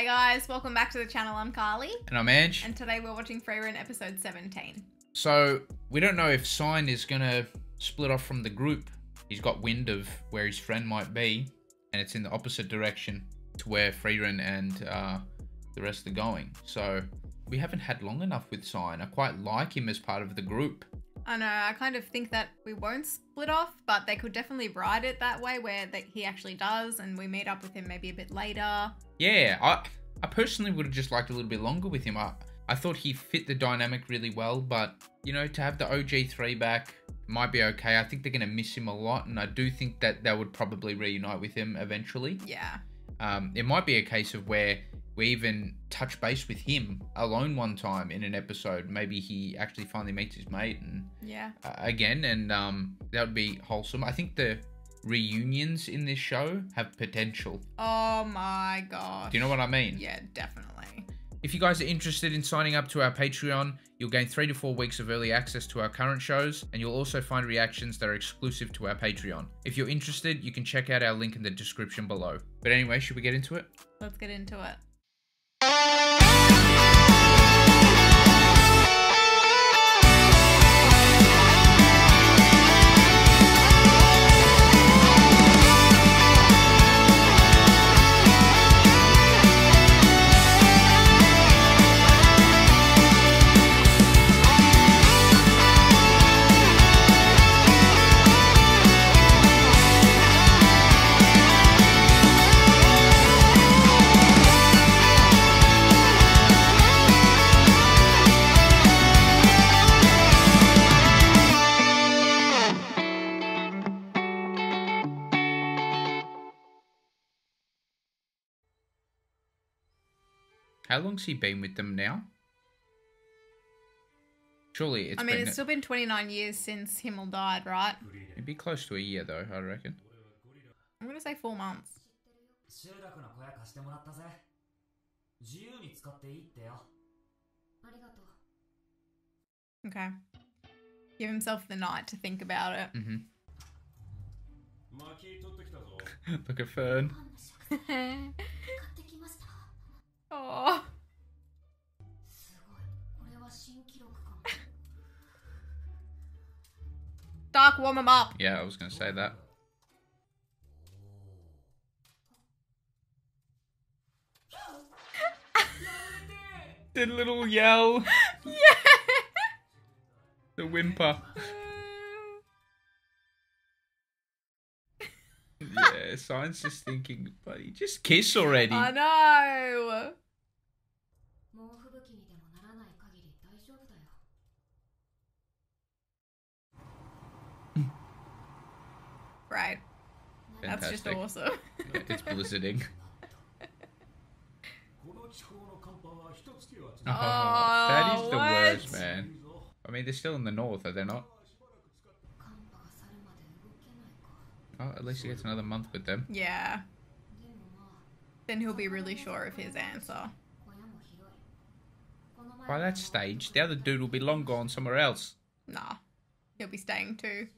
Hey guys, welcome back to the channel. I'm Carlie, And I'm Ange. and today we're watching Frieren episode 17. So we don't know if Sein is gonna split off from the group. He's got wind of where his friend might be, and it's in the opposite direction to where Frieren and uh, the rest are going. So we haven't had long enough with Sein. I quite like him as part of the group. I know, I kind of think that we won't split off, but they could definitely write it that way where that he actually does, and we meet up with him maybe a bit later. Yeah, I I personally would have just liked a little bit longer with him. I I thought he fit the dynamic really well, but you know, to have the OG3 back might be okay. I think they're gonna miss him a lot, and I do think that they would probably reunite with him eventually. Yeah. Um, it might be a case of where we even touch base with him alone one time in an episode. Maybe he actually finally meets his mate and Yeah. uh, again, and um, that would be wholesome. I think the reunions in this show have potential. Oh my god! Do you know what I mean? Yeah, definitely. If you guys are interested in signing up to our Patreon, you'll gain three to four weeks of early access to our current shows, and you'll also find reactions that are exclusive to our Patreon. If you're interested, you can check out our link in the description below. But anyway, should we get into it? Let's get into it. How long's he been with them now? Surely it's. I mean, been it's still been 29 years since Himmel died, right? It'd be close to a year though, I reckon. I'm gonna say four months. Okay. Give himself the night to think about it. Mm -hmm. Look at Fern. oh. すごいこれは新記録かも Dark, warm him up. Yeah, I was gonna say that. the little yell, Yeah. the whimper. Science is thinking, buddy, just kiss already. I know. Right. Fantastic. That's just awesome. it's blizzarding. oh, that is the oh, what? worst, man. I mean, they're still in the north, are they not? At least he gets another month with them. Yeah. Then he'll be really sure of his answer. By that stage, the other dude will be long gone somewhere else. Nah. He'll be staying too.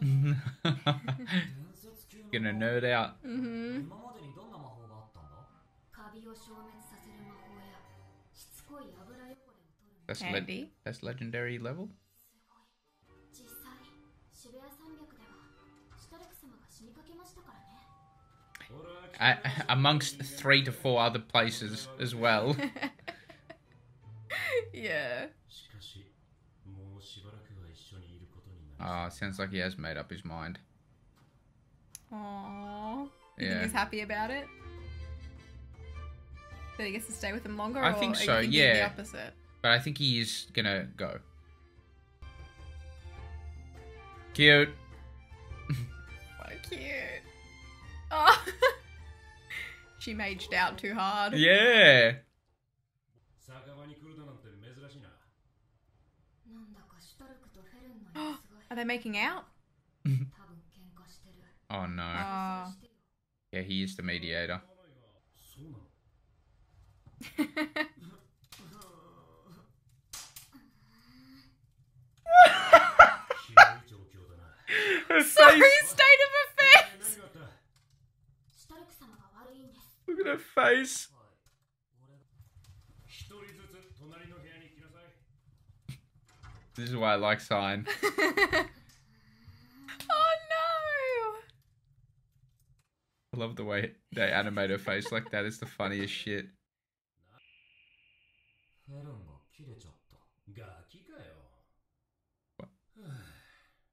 Gonna nerd out. Mm-hmm. That's, le- that's legendary level? Amongst three to four other places as well. yeah. Oh, sounds like he has made up his mind. Aww. You yeah. think he's happy about it? That he gets to stay with him longer? I think so, yeah. The opposite? But I think he is gonna go. Cute cute. Oh. she maged out too hard. Yeah. Are they making out? oh no. Oh. Yeah, he is the mediator. Sorry, state of affairs. Look at her face. This is why I like Sein. oh no! I love the way they animate her face like that. It's the funniest shit.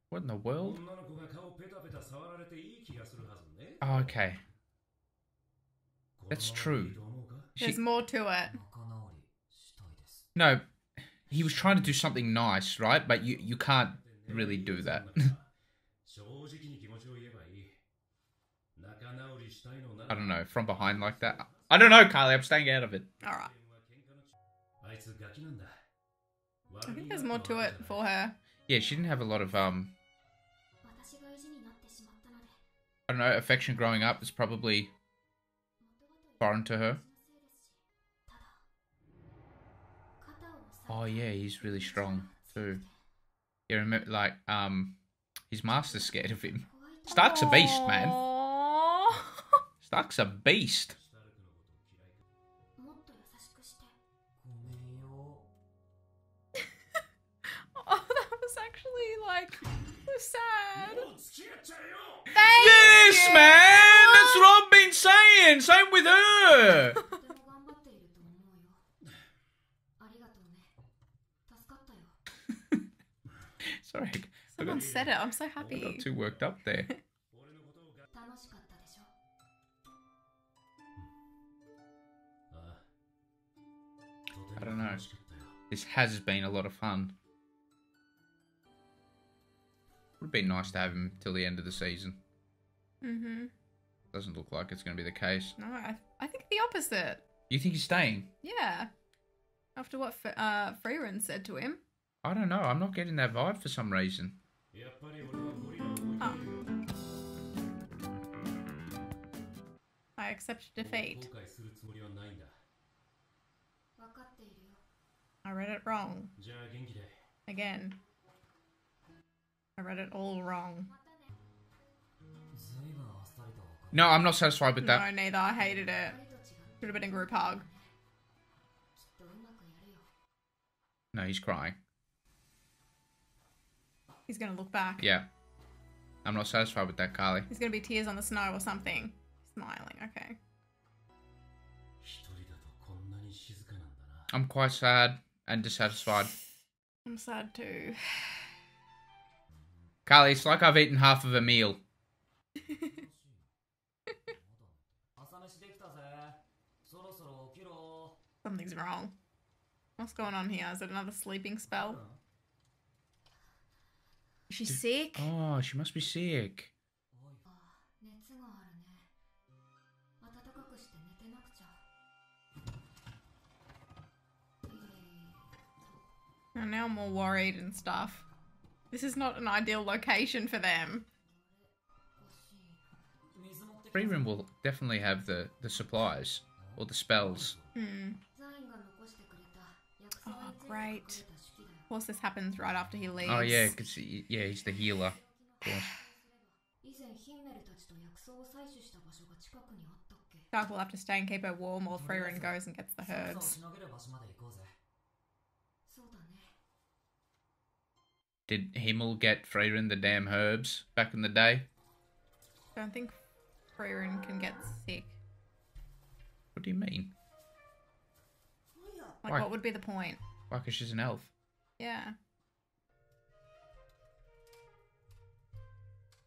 What in the world? Oh, okay. That's true. She... There's more to it. No, he was trying to do something nice, right? But you, you can't really do that. I don't know, from behind like that. I don't know, Carlie, I'm staying out of it. Alright. I think there's more to it for her. Yeah, she didn't have a lot of um. I don't know. Affection growing up is probably foreign to her. Oh yeah, he's really strong too. You remember, like, um, his master's scared of him. Stark's a beast, man. Stark's a beast. like, sad. Thank yes, you. man! That's what I've been saying! Same with her! Sorry. Someone got, said it. I'm so oh, happy. I got too worked up there. I don't know. This has been a lot of fun. be nice to have him till the end of the season. Mm-hmm. Doesn't look like it's going to be the case. No, I, I think the opposite. You think he's staying? Yeah. After what uh, said to him. I don't know. I'm not getting that vibe for some reason. Oh. I accept defeat. I read it wrong. Again. I read it all wrong. No, I'm not satisfied with that. No, neither. I hated it. Should have been a group hug. No, he's crying. He's gonna look back. Yeah. I'm not satisfied with that, Carlie. He's gonna be tears on the snow or something. Smiling, okay. I'm quite sad and dissatisfied. I'm sad too. Callie, it's like I've eaten half of a meal. Something's wrong. What's going on here? Is it another sleeping spell? Is she sick? Oh, she must be sick. I'm now more worried and stuff. This is not an ideal location for them. Frieren will definitely have the, the supplies or the spells. Hmm. Oh, great. Of course, this happens right after he leaves. Oh, yeah, because he, yeah, he's the healer. Stark will have to stay and keep her warm while Frieren goes and gets the herbs. Did Himmel get Frieren the damn herbs back in the day? I don't think Frieren can get sick. What do you mean? Like, Why? what would be the point? Why? Because she's an elf. Yeah.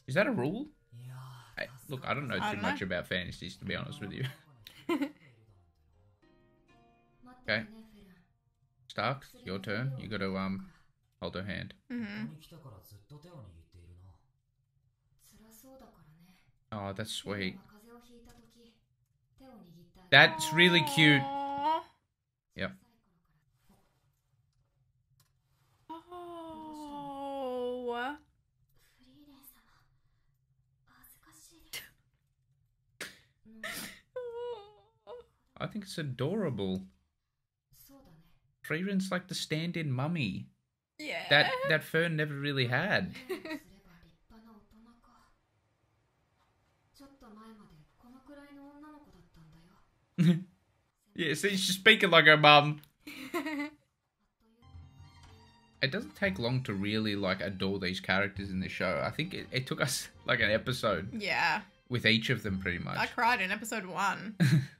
Is that a rule? I, look, I don't know too don't much know. about fantasies, to be honest with you. okay. Stark, your turn. You got to um Hold her hand. Mm-hmm. Oh, that's sweet. That's really cute. Yep. I think it's adorable. Frieren's like the stand-in mummy that that fern never really had. yeah, see, she's speaking like her mum. it doesn't take long to really like adore these characters in the show. I think it, it took us like an episode. Yeah. With each of them, pretty much. I cried in episode one.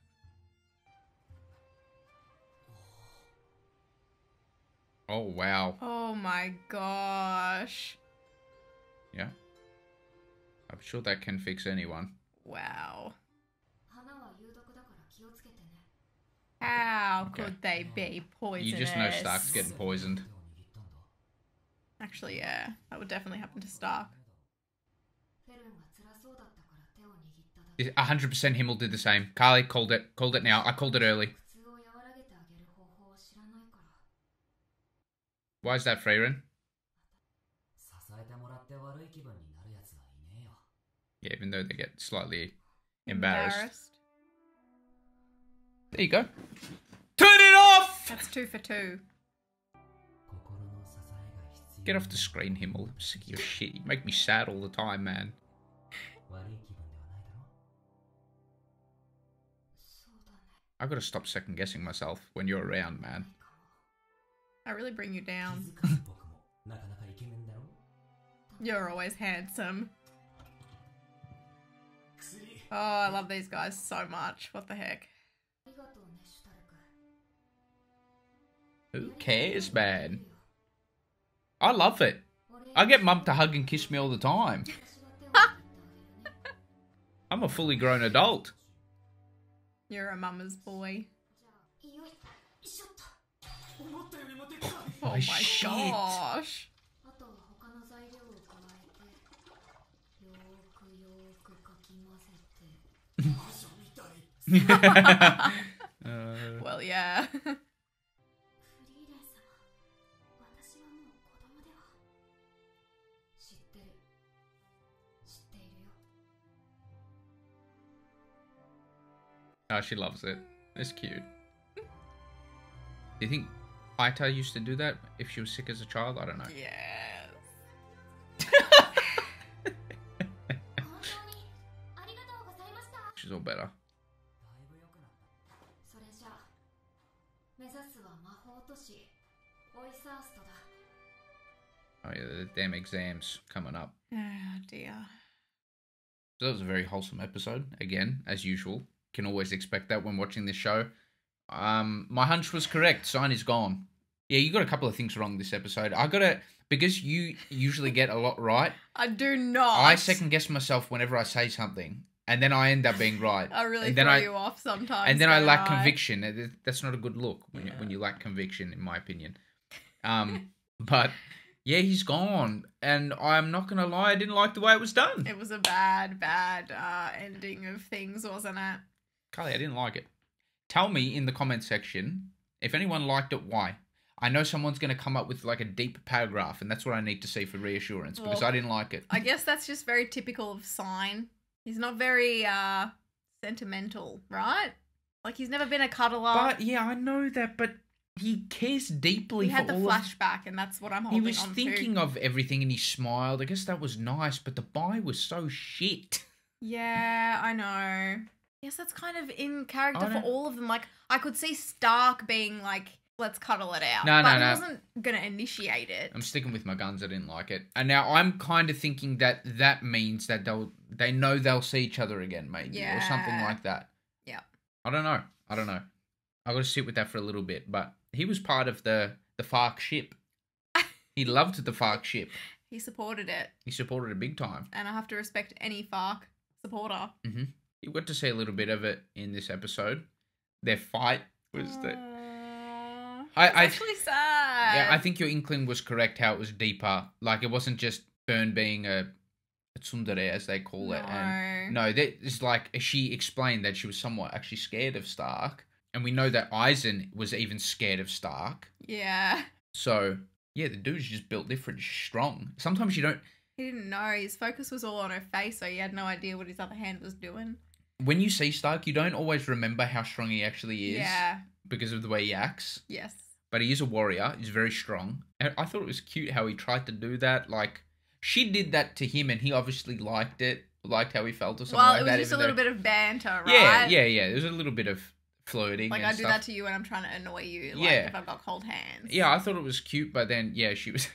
Oh, wow. Oh my gosh. Yeah. I'm sure that can fix anyone. Wow. How okay. could they be poisonous? You just know Stark's getting poisoned. Actually, yeah. That would definitely happen to Stark. 100% Himmel did the same. Carlie called it. Called it now. I called it early. Why is that, Frieren? Yeah, even though they get slightly embarrassed. embarrassed. There you go. Turn it off! That's two for two. Get off the screen, Himmel. I'm sick of your shit. You make me sad all the time, man. I've got to stop second guessing myself when you're around, man. I really bring you down. You're always handsome. Oh, I love these guys so much. What the heck? Who cares, man? I love it. I get mum to hug and kiss me all the time. I'm a fully grown adult. You're a mama's boy. my shit. gosh. あとは他の材料を加えてよーくよーくかき混ぜて魔女みたい Uh, Well, yeah. フリーレン様私はもう子供では知ってる知っているよ oh, she loves it. It's cute. Do you think Heiter used to do that if she was sick as a child. I don't know. Yes. She's all better. Oh yeah, the damn exams coming up. Oh dear. So that was a very wholesome episode. Again, as usual, can always expect that when watching this show. Um, my hunch was correct. Sein is gone. Yeah, you got a couple of things wrong this episode. I got to because you usually get a lot right. I do not. I second guess myself whenever I say something, and then I end up being right. I really and throw then I you off sometimes. and then I lack conviction. Uh, That's not a good look when you, when you lack conviction, in my opinion. Um, but yeah, he's gone, and I'm not gonna lie, I didn't like the way it was done. It was a bad, bad uh, ending of things, wasn't it? Carlie, I didn't like it. Tell me in the comment section if anyone liked it, why. I know someone's going to come up with like a deep paragraph, and that's what I need to see for reassurance because Well, I didn't like it. I guess that's just very typical of Sein. He's not very uh, sentimental, right? Like he's never been a cuddler. But yeah, I know that, but he cares deeply he had for the all of- flashback, and that's what I'm He was thinking to. of everything and he smiled. I guess that was nice, but the buy was so shit. Yeah, I know. Yes, that's kind of in character for all of them. Like I could see Stark being like, "Let's cuddle it out," No, no, but he wasn't gonna initiate it. I'm sticking with my guns. I didn't like it, and now I'm kind of thinking that that means that they'll they know they'll see each other again, maybe, or something like that. Yeah. I don't know. I don't know. I got to sit with that for a little bit, but he was part of the the Fark ship. he loved the Fark ship. He supported it, He supported it big time. and I have to respect any Fark supporter. hmm You got to see a little bit of it in this episode. Their fight was the. Aww. I- I- actually sad. Yeah, I think your inkling was correct. How it was deeper. Like it wasn't just Fern being a, a tsundere as they call it, and No. no, that is like she explained that she was somewhat actually scared of Stark, and we know that Eisen was even scared of Stark. Yeah, So yeah, the dude's just built different, strong. Sometimes you don't. he didn't know. His focus was all on her face, so he had no idea what his other hand was doing. When you see Stark, you don't always remember how strong he actually is Yeah. because of the way he acts. Yes. But he is a warrior. He's very strong. And I thought it was cute how he tried to do that. Like she did that to him, and he obviously liked it, liked how he felt or something Well, like it was just a little though- bit of banter, right? Yeah, yeah, yeah. There's a little bit of flirting. Like I do stuff. that to you when I'm trying to annoy you. Like Yeah. if I've got cold hands. Yeah, I thought it was cute, but then yeah, she was.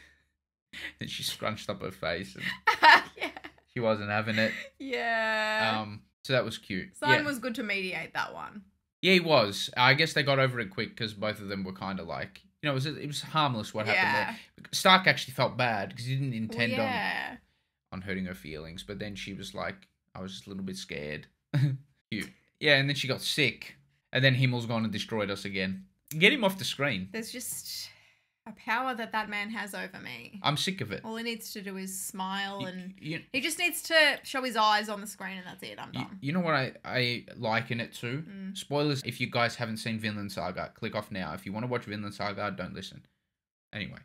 and she scrunched up her face, and yeah. she wasn't having it. Yeah. Um, so that was cute. Sein yeah. was good to mediate that one. yeah, he was. I guess they got over it quick because both of them were kind of like, you know, it was it was harmless what happened yeah. there. Stark actually felt bad because he didn't Well, intend yeah. on on hurting her feelings, but then she was like, I was just a little bit scared. cute. Yeah, and then she got sick, and then Himmel's gone and destroyed us again. Get him off the screen. There's just a power that that man has over me. I'm sick of it. All he needs to do is smile You- and you, he just needs to show his eyes on the screen and that's it. I'm you, done. you know what I, I like in it to? Mm. Spoilers, if you guys haven't seen Vinland Saga, click off now. If you want to watch Vinland Saga, don't listen. Anyway,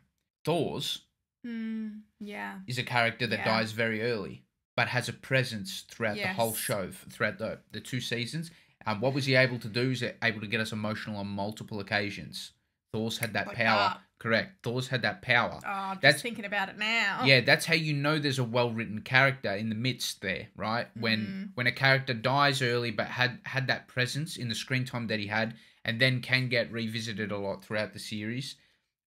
Thors Mm, yeah. is a character that Yeah. dies very early, but has a presence throughout the whole show, throughout the, the two seasons. And what was he able to do? Is able to get us emotional on multiple occasions. Thors had that Like power. Correct. Thors had that power. Oh, I'm just That's- thinking about it now. Yeah, that's how you know there's a well-written character in the midst there, right? When Mhm. when a character dies early but had had that presence in the screen time that he had, and then can get revisited a lot throughout the series,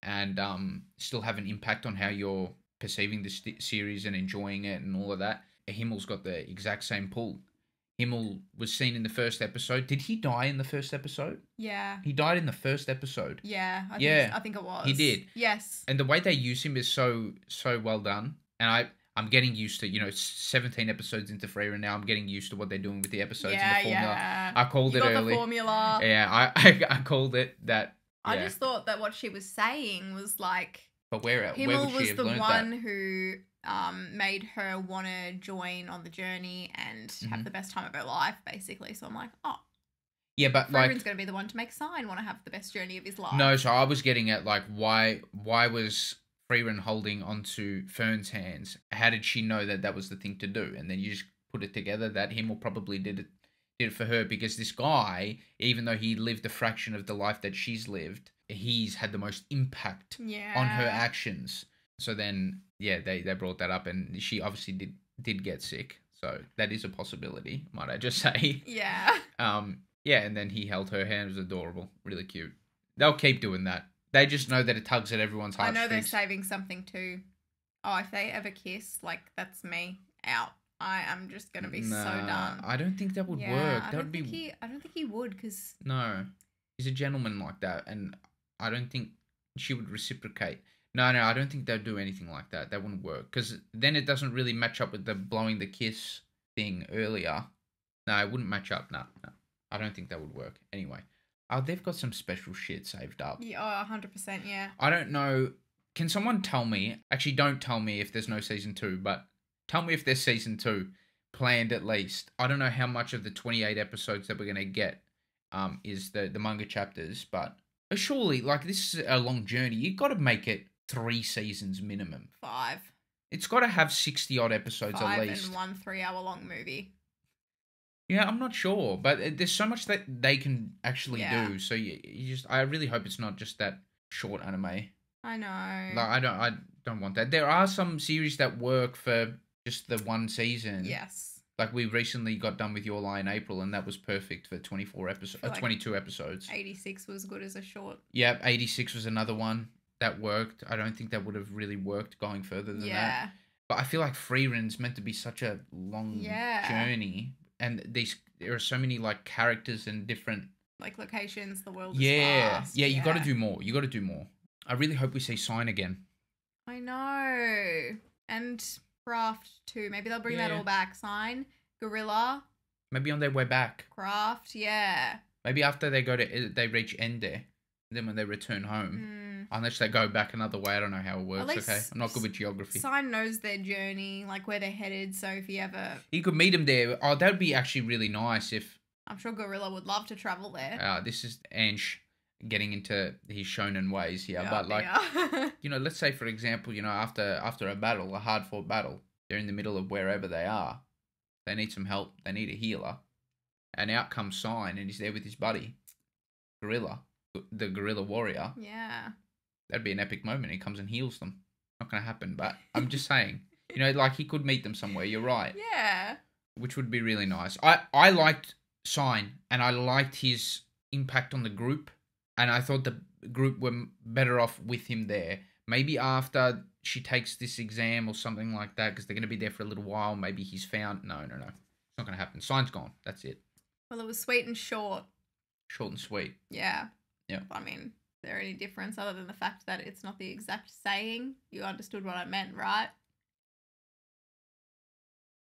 and um still have an impact on how you're perceiving the st- series and enjoying it and all of that. Himmel's got the exact same pull. Himmel was seen in the first episode. Did he die in the first episode? Yeah. He died in the first episode. Yeah. I Yeah. Think, I think it was. He did. Yes. and the way they use him is so so well done and i i'm getting used to you know 17 episodes into Freya now i'm getting used to what they're doing with the episodes yeah, and the formula yeah. i called you it got early the formula. yeah I, I i called it that I just thought that what she was saying was like but where, where Himmel would she was have the one that who um, made her want to join on the journey and Mhm. have the best time of her life, basically. So I'm like, oh, yeah but Frieren's like going to be the one to make Sein want to have the best journey of his life. no so i was getting at like why why was Frieren holding onto Fern's hands how did she know that that was the thing to do and then you just put it together that Himmel probably did it did it for her because this guy even though he lived a fraction of the life that she's lived he's had the most impact yeah. on her actions. So then, yeah, they, they brought that up, and she obviously did did get sick. So that is a possibility, might I just say? Yeah. Um, yeah, and then he held her hand. It was adorable, really cute. They'll keep doing that. They just know that it tugs at everyone's heart. I know they're saving something too. Oh, if they ever kiss, like that's me out. I am just gonna be so Nah, done. I don't think that would yeah, work. I That don't would be he. I don't think he would because no. He's a gentleman like that, and I don't think she would reciprocate. No, no, I don't think they'd do anything like that. That wouldn't work because then it doesn't really match up with the blowing the kiss thing earlier. No, it wouldn't match up. No, no, I don't think that would work. Anyway, oh, they've got some special shit saved up. yeah, oh, hundred percent, yeah. I don't know. Can someone tell me? Actually, don't tell me if there's no season two, but tell me if there's season two planned at least. I don't know how much of the 28 episodes that we're gonna get um is the the manga chapters, but surely like this is a long journey. You've got to make it three seasons minimum. Five, It's got to have 60 odd episodes five, at least. and one three-hour-long movie. Yeah, I'm not sure, but there's so much that they can actually Yeah. do. So you, you just, I really hope it's not just that short anime. I know. Like I don't I don't want that. There are some series that work for just the one season. yes. Like we recently got done with Your Lie in April and that was perfect for 24 episodes, uh, like 22 episodes. Eighty-six was good as a short. Yep, 86 was another one that worked. I don't think that would have really worked going further than that. But I feel like Frieren's meant to be such a long Yeah. journey and these there are so many like characters and different Like locations, the world. Is Yeah. vast. Yeah, you got to do more. You got to do more. I really hope we see Sein again. I know. And Kraft too. Maybe they'll bring that all back. Sein, Gorilla, Maybe on their way back. Kraft. Yeah. Maybe after they go to they reach Ender, then when they return home, Mm. Unless they go back another way, I don't know how it works. Okay, I'm not good with geography. Sein knows their journey, like where they're headed. So if you ever, You could meet him there. Oh, that would be actually really nice if I'm sure Gorilla would love to travel there. uh, this is Ange getting into his shonen ways here. Yeah, but like, yeah. you know, let's say for example, you know, after after a battle, a hard fought battle, they're in the middle of wherever they are. They need some help. They need a healer. And out comes Sein, and he's there with his buddy, Gorilla, the Gorilla Warrior. yeah. That'd be an epic moment. He comes and heals them. Not gonna happen, but I'm just saying. You know, like he could meet them somewhere. You're right, Yeah. which would be really nice. I I liked Sein, and I liked his impact on the group, and I thought the group were better off with him there. Maybe after she takes this exam or something like that, because they're going to be there for a little while. Maybe he's found. No, no, no. It's not going to happen. Sein's gone. That's it. Well, it was sweet and short. Short and sweet. Yeah. Yeah. I mean, there any difference other than the fact that it's not the exact saying? You understood what I meant, right?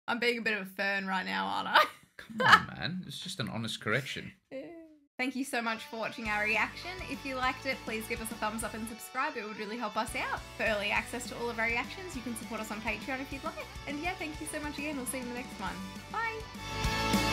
I'm being a bit of a fern right now, aren't I? Come on, man. It's just an honest correction. Thank you so much for watching our reaction. If you liked it, please give us a thumbs up and subscribe. It would really help us out. For early access to all of our reactions, you can support us on Patreon if you'd like. And yeah, thank you so much again. We'll see you in the next one. Bye.